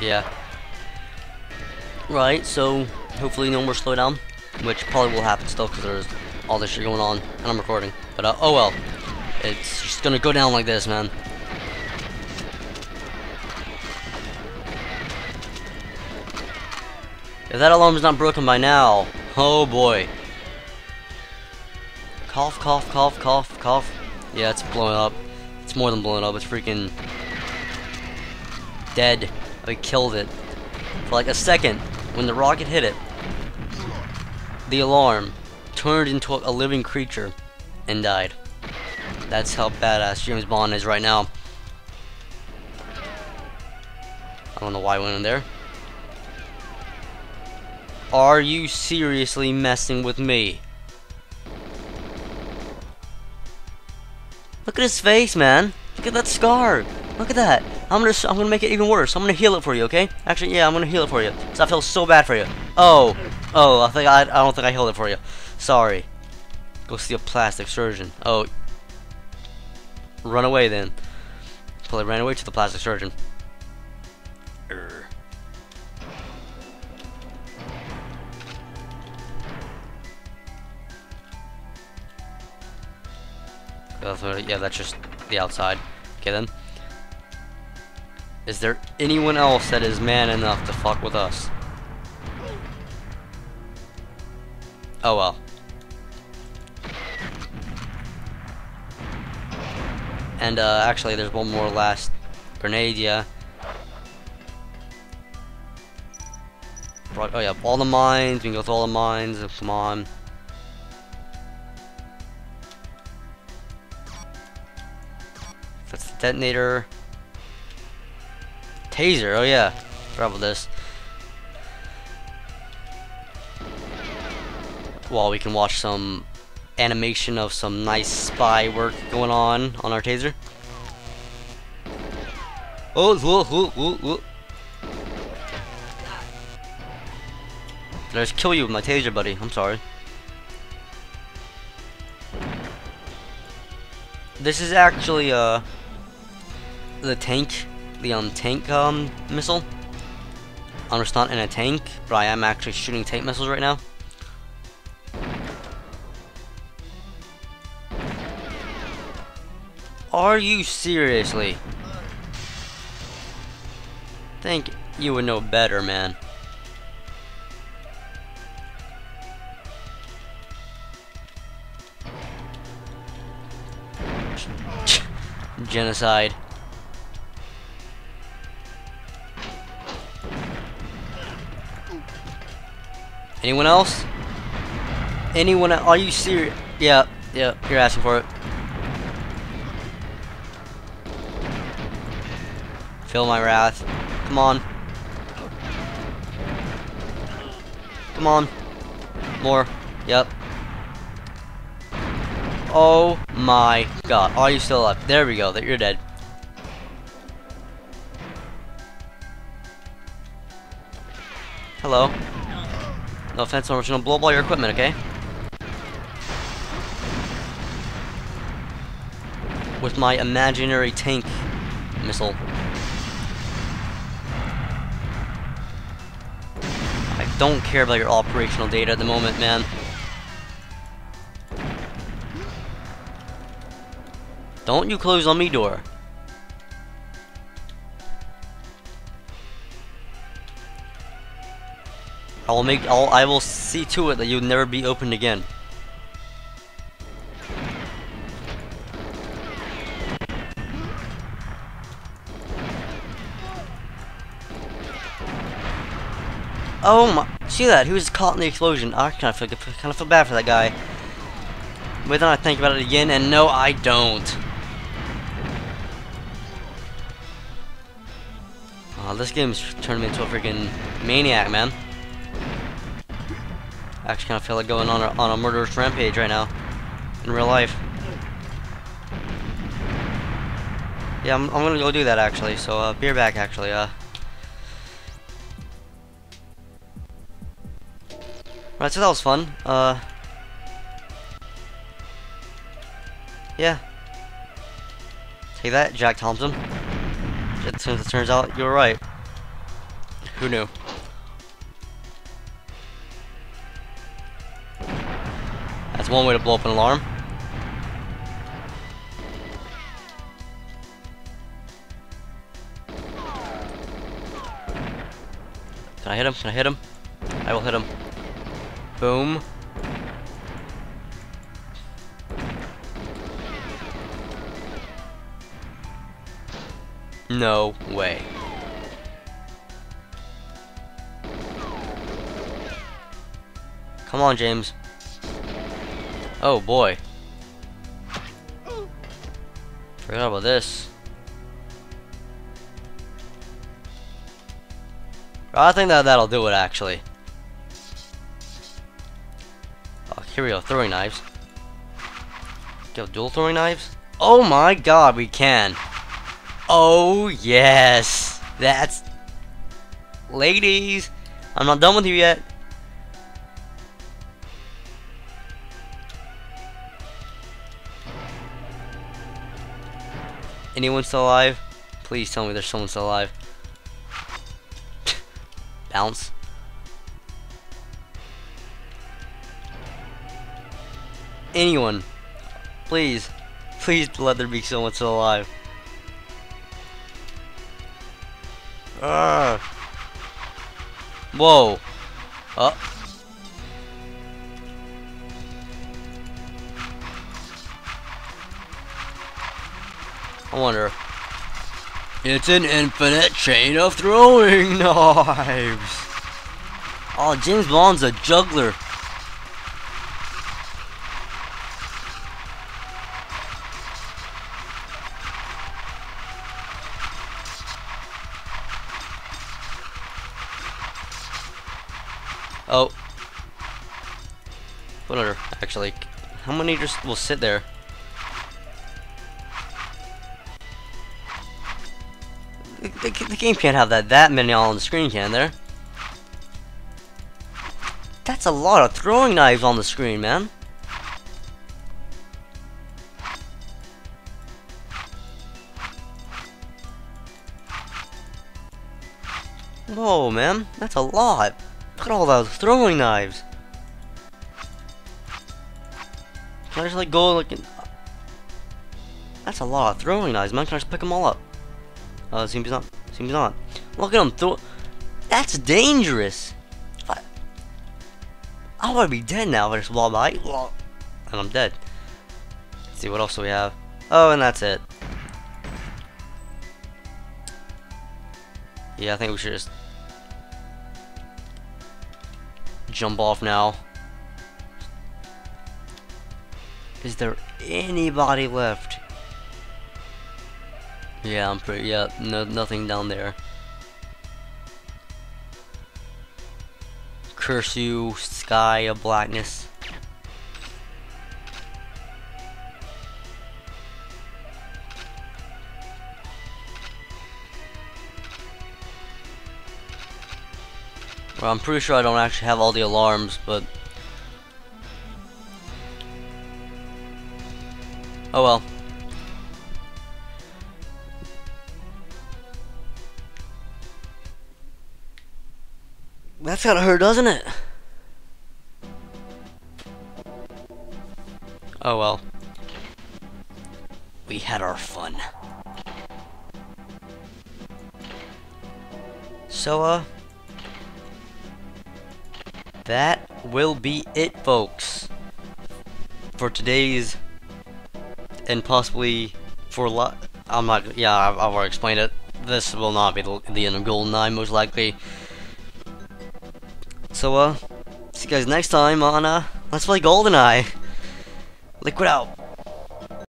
Yeah. Right, so hopefully no more slowdown, which probably will happen still because there's all this shit going on and I'm recording. But uh, oh well, it's just gonna go down like this, man. If that alarm's not broken by now, oh boy. Cough, cough, cough, cough, cough. Yeah, it's blowing up. It's more than blowing up, it's freaking dead. I killed it. For like a second, when the rocket hit it, the alarm turned into a living creature and died. That's how badass James Bond is right now. I don't know why I went in there. Are you seriously messing with me? Look at his face, man. Look at that scar. Look at that. I'm gonna I'm gonna make it even worse. I'm gonna heal it for you, okay? Actually, yeah, I'm gonna heal it for you. So I feel so bad for you. Oh, oh, I think I I don't think I healed it for you. Sorry. Go see a plastic surgeon. Oh, run away then. Probably ran away to the plastic surgeon. Urgh. yeah, that's just the outside. Okay then. Is there anyone else that is man enough to fuck with us? Oh well. And uh, actually there's one more last grenade, yeah. Oh yeah, all the mines, we can go through all the mines, come on. That's the detonator. Taser, oh yeah. Travel this. While we can watch some animation of some nice spy work going on on our taser. Oh, whoa, whoa, whoa, whoa. Did I just kill you with my taser, buddy? I'm sorry. This is actually, uh, the tank the um, tank um, missile. I'm just not in a tank, but I am actually shooting tank missiles right now. Are you seriously? Think you would know better, man. Genocide. Anyone else? Anyone? Are you serious? Yeah, yeah, you're asking for it. Feel my wrath. Come on. Come on. More. Yep. Oh my god. Are you still alive? There we go. That you're dead. Hello. No offense, I'm just gonna blow up all your equipment, okay? With my imaginary tank missile. I don't care about your operational data at the moment, man. Don't you close on me door. I will make. I'll, I will see to it that you'll never be opened again. Oh my! See that? He was caught in the explosion. I kind of feel kind of feel bad for that guy. But then I think about it again, and no, I don't. Oh, this game's turned me into a freaking maniac, man actually kind of feel like going on a, on a murderous rampage right now in real life. Yeah, I'm, I'm gonna go do that actually. So uh, be back actually. Uh. Right, so that was fun. Uh. Yeah. Take that, Jack Thompson. Turns, it turns out you were right. Who knew? One way to blow up an alarm. Can I hit him? Can I hit him? I will hit him. Boom. No way. Come on, James. Oh boy. Forgot about this. Oh, I think that that'll do it actually. Oh, here we go, throwing knives. Go dual throwing knives? Oh my god, we can. Oh yes. That's ladies. I'm not done with you yet. Anyone still alive? Please tell me there's someone still alive. Bounce. Anyone. Please. Please let there be someone still alive. Ah. Whoa. Oh. I wonder. It's an infinite chain of throwing knives. Oh, James Bond's a juggler. Oh. Whatever, actually. How many just will sit there? The, the, game can't have that that many all on the screen, can there? That's a lot of throwing knives on the screen, man. Whoa, man. That's a lot. Look at all those throwing knives. Can I just like go like... That's a lot of throwing knives, man. Can I just pick them all up? Uh, seems not. Seems not. Look at him throw. That's dangerous. I, I would be dead now if I just walk by. And I'm dead. Let's see what else do we have. Oh, and that's it. Yeah, I think we should just jump off now. Is there anybody left? Yeah, I'm pretty, yeah, no, nothing down there. Curse you, sky of blackness. Well, I'm pretty sure I don't actually have all the alarms, but... Oh well. That's gotta hurt, doesn't it? Oh well. We had our fun. So, uh... That will be it, folks. For today's... And possibly for a lot... I'm not... Yeah, I've, I've already explained it. This will not be the, the end of GoldenEye, most likely. So, uh, see you guys next time on, uh, Let's Play GoldenEye. Liquid out.